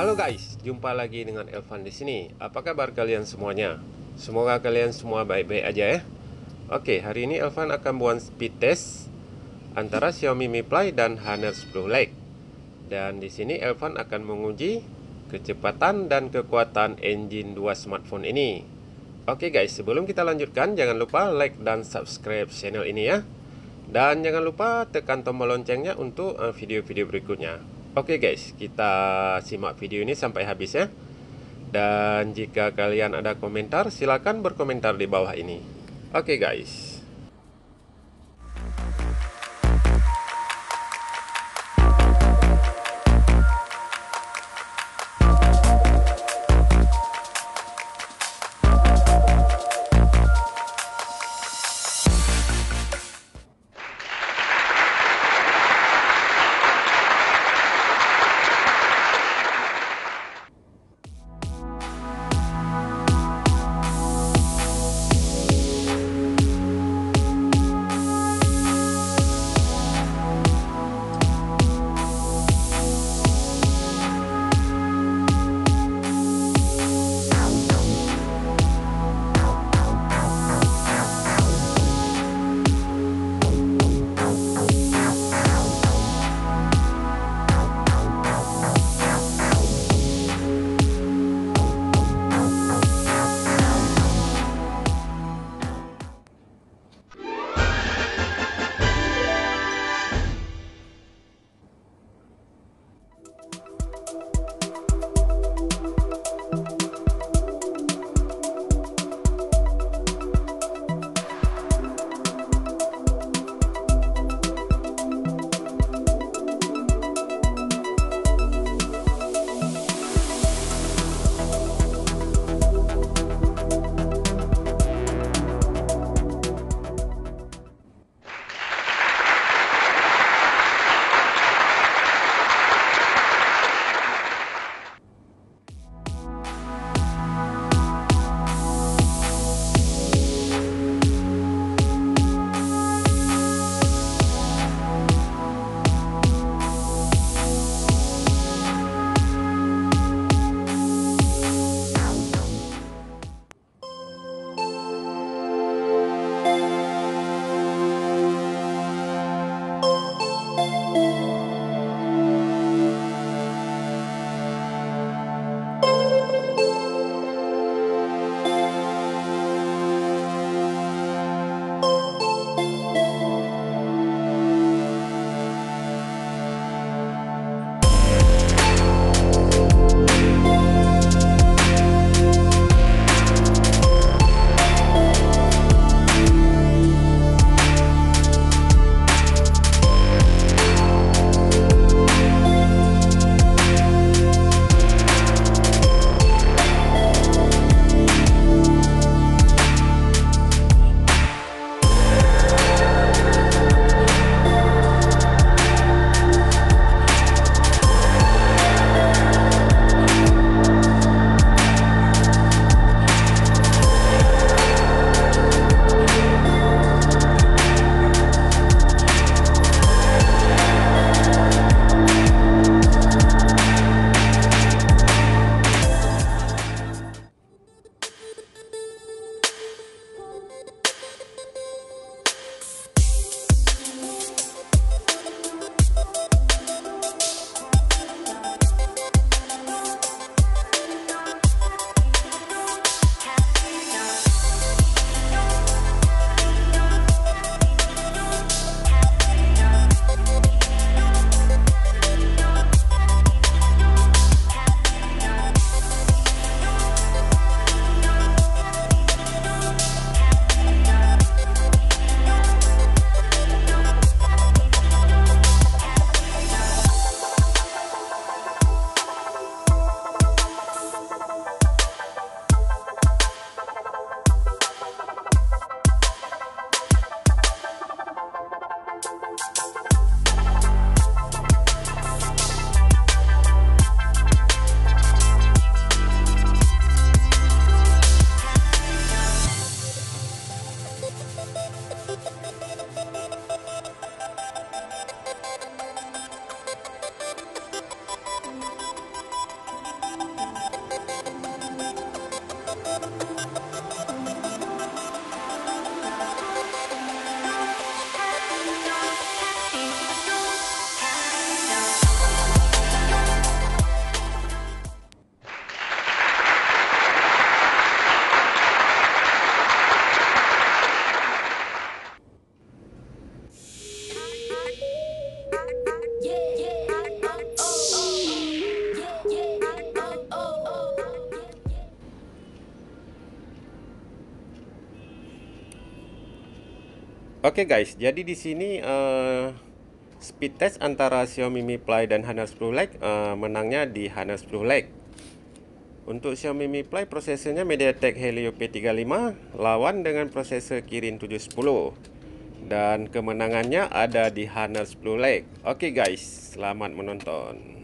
Halo guys, jumpa lagi dengan Elvan di sini. Apa kabar kalian semuanya? Semoga kalian semua baik-baik aja ya. Oke, hari ini Elvan akan buat speed test antara Xiaomi Mi Play dan Honor 10 Lite. Dan di sini Elvan akan menguji kecepatan dan kekuatan engine dua smartphone ini. Oke guys, sebelum kita lanjutkan, jangan lupa like dan subscribe channel ini ya. Dan jangan lupa tekan tombol loncengnya untuk eh, video-video berikutnya. Oke guys, kita simak video ini sampai habis ya. Dan jika kalian ada komentar, silakan berkomentar di bawah ini. Oke guys. Oke guys, jadi di sini uh, speed test antara Xiaomi Mi Play dan Honor 10 Lite uh, menangnya di Honor 10 Lite. Untuk Xiaomi Mi Play prosesornya MediaTek Helio P35 lawan dengan prosesor Kirin 710. Dan kemenangannya ada di Honor 10 Lite. Oke guys, selamat menonton.